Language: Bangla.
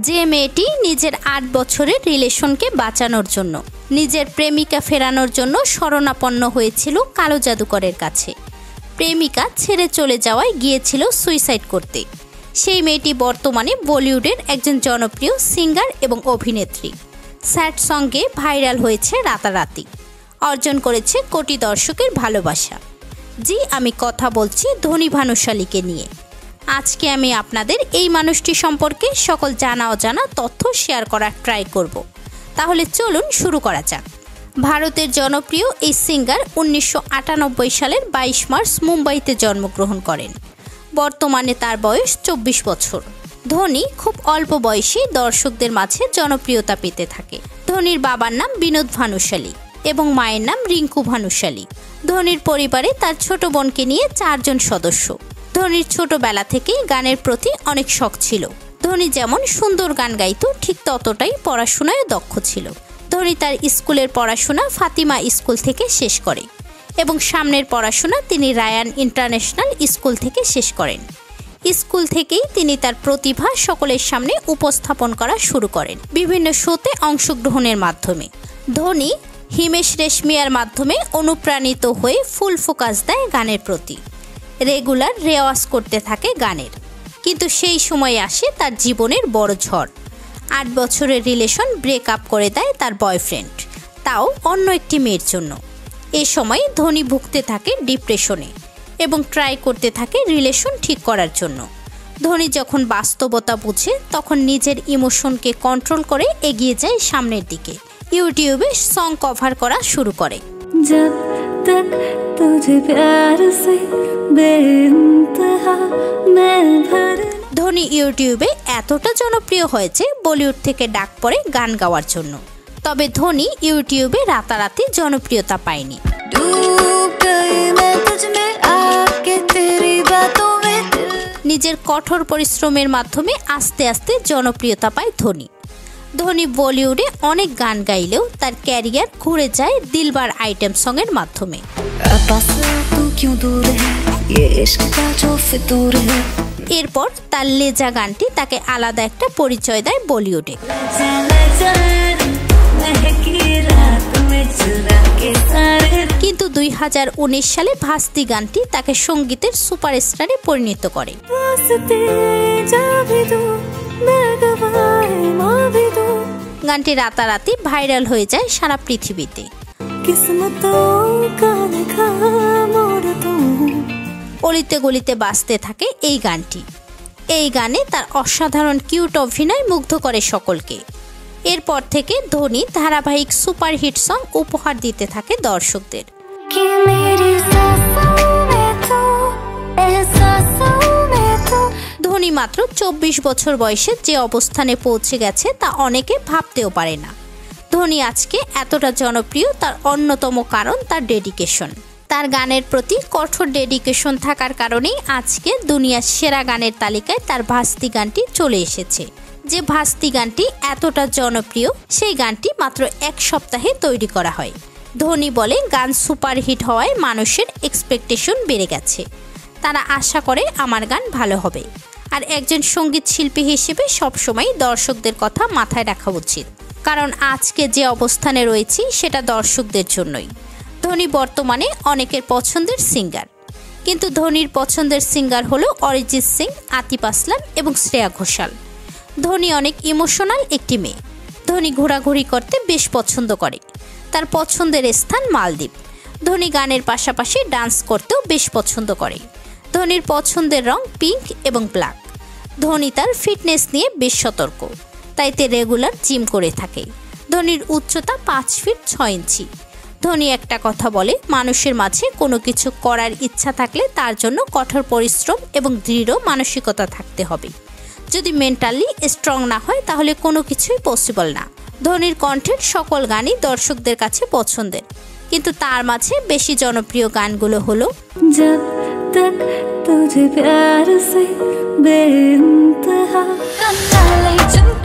মেয়েটি নিজের আট বছরের রিলেশনকে বাঁচানোর জন্য, নিজের প্রেমিকা ফেরানোর জন্য শরণাপন্ন হয়েছিল কালো জাদুকরের কাছে। প্রেমিকা ছেড়ে চলে যাওয়ায় গিয়েছিল সুইসাইড করতে। সেই মেয়েটি বর্তমানে বলিউডের একজন জনপ্রিয় সিঙ্গার এবং অভিনেত্রী। স্যাড সঙ্গে ভাইরাল হয়েছে রাতারাতি। অর্জন করেছে কোটি দর্শকের ভালোবাসা। জি, আমি কথা বলছি ধনী ভানুশালীকে নিয়ে। আজকে আমি আপনাদের এই মানুষটি সম্পর্কে সকল জানা অজানা তথ্য শেয়ার করার ট্রাই করব। তাহলে চলুন শুরু করা যাক। ভারতের জনপ্রিয় এই সিঙ্গার উনিশশো আটানব্বই সালের বাইশ মার্চ মুম্বাইতে জন্মগ্রহণ করেন। বর্তমানে তার বয়স চব্বিশ বছর। ধোনি খুব অল্প বয়সে দর্শকদের মাঝে জনপ্রিয়তা পেতে থাকে। ধোনির বাবার নাম বিনোদ ভানুশালী এবং মায়ের নাম রিঙ্কু ভানুশালী। ধোনির পরিবারে তার ছোট বোনকে নিয়ে চারজন সদস্য। ধোনির ছোটবেলা থেকেই গানের প্রতি অনেক শখ ছিল। ধোনি যেমন সুন্দর গান গাইত, ঠিক ততটাই পড়াশোনায় দক্ষ ছিল। ধোনি তার স্কুলের পড়াশোনা ফাতিমা স্কুল থেকে শেষ করে এবং সামনের পড়াশোনা তিনি রায়ান ইন্টারন্যাশনাল স্কুল থেকে শেষ করেন। স্কুল থেকেই তিনি তার প্রতিভা সকলের সামনে উপস্থাপন করা শুরু করেন বিভিন্ন শোতে অংশগ্রহণের মাধ্যমে। ধোনি, হিমেশ রেশমিয়ার মাধ্যমে অনুপ্রাণিত হয়ে ফুল ফোকাস দেয় গানের প্রতি। রেগুলার রেওয়াজ করতে থাকে গানের। কিন্তু সেই সময় আসে তার জীবনের বড় ঝড়। আট বছরের রিলেশন ব্রেক আপ করে দেয় তার বয়ফ্রেন্ড, তাও অন্য একটি মেয়ের জন্য। এ সময় ধোনি ভুগতে থাকে ডিপ্রেশনে এবং ট্রাই করতে থাকে রিলেশন ঠিক করার জন্য। ধোনি যখন বাস্তবতা বুঝে, তখন নিজের ইমোশনকে কন্ট্রোল করে এগিয়ে যায় সামনের দিকে। ইউটিউবে সং কভার করা শুরু করে। तक तुझे प्यार से बेइंतहा मैं भर ধোনি ইউটিউবে এতটা জনপ্রিয় হয়েছে বলিউড থেকে ডাক পড়ে গান গাওয়ার জন্য তবে ধোনি ইউটিউবে রাতারাতি জনপ্রিয়তা পায়নি डूब गई मैं तुझ में आके तेरी बातों में दिल নিজের কঠোর পরিশ্রমের মাধ্যমে আস্তে আস্তে জনপ্রিয়তা পায় ধোনি ধোনি বলিউডে অনেক গান গাইলেও তার ক্যারিয়ার ঘুরে যায় দিলবার আইটেম সংয়ের মাধ্যমে। এরপর তার লেজা গানটি তাকে আলাদা একটা পরিচয় দেয় বলিউডে। কিন্তু দুই হাজার উনিশ সালে ভাস্তি গানটি তাকে সঙ্গীতের সুপারস্টারে পরিণত করে। গানটি রাতারাতি ভাইরাল হয়ে যায় সারা পৃথিবীতে। অলিতে গলিতে বাঁচতে থাকে এই গানটি। এই গানে তার অসাধারণ কিউট অভিনয় মুগ্ধ করে সকলকে। এরপর থেকে ধোনি ধারাবাহিক সুপারহিট সং উপহার দিতে থাকে দর্শকদের। ধোনি মাত্র চব্বিশ বছর বয়সে যে অবস্থানে পৌঁছে গেছে তা অনেকে ভাবতেও পারে না। ধোনি আজকে এতটা জনপ্রিয়, তার অন্যতম কারণ তার ডেডিকেশন তার গানের প্রতি কঠোর ডেডিকেশন থাকার কারণেই আজকে দুনিয়ার সেরা গানের তালিকায় তার ভাস্তি গানটি চলে এসেছে। যে ভাস্তি গানটি এতটা জনপ্রিয়, সেই গানটি মাত্র এক সপ্তাহে তৈরি করা হয়। ধোনি বলে, গান সুপারহিট হওয়ায় মানুষের এক্সপেকটেশন বেড়ে গেছে। তারা আশা করে, আমার গান ভালো হবে। আর একজন সংগীত শিল্পী হিসেবে সবসময় দর্শকদের কথা মাথায় রাখা উচিত। কারণ আজকে যে অবস্থানে রয়েছি, সেটা দর্শকদের জন্যই। ধোনি বর্তমানে অনেকের পছন্দের সিঙ্গার কিন্তু ধোনির পছন্দের সিঙ্গার হলো অরিজিৎ সিং, আতিফ আসলাম এবং শ্রেয়া ঘোষাল। ধোনি অনেক ইমোশনাল একটি মেয়ে। ধোনি ঘোরাঘুরি করতে বেশ পছন্দ করে। তার পছন্দের স্থান মালদ্বীপ। ধোনি গানের পাশাপাশি ডান্স করতেও বেশ পছন্দ করে। ধোনির পছন্দের রং পিঙ্ক এবং ব্ল্যাক ধোনি তার ফিটনেস নিয়ে বেশ সতর্ক। তাই তে রেগুলার জিম করে থাকে। ধোনির উচ্চতা পাঁচ ফিট ছ ইঞ্চি। ধোনি একটা কথা বলে, মানুষের মাঝে কোনো কিছু করার ইচ্ছা থাকলে তার জন্য কঠোর পরিশ্রম এবং দৃঢ় মানসিকতা থাকতে হবে। যদি মেন্টালি স্ট্রং না হয়, তাহলে কোনো কিছুই পসিবল না। ধোনির কণ্ঠের সকল গানই দর্শকদের কাছে পছন্দের। কিন্তু তার মাঝে বেশি জনপ্রিয় গানগুলো হলো तुझे प्यार से बेइंतहा। ले चुन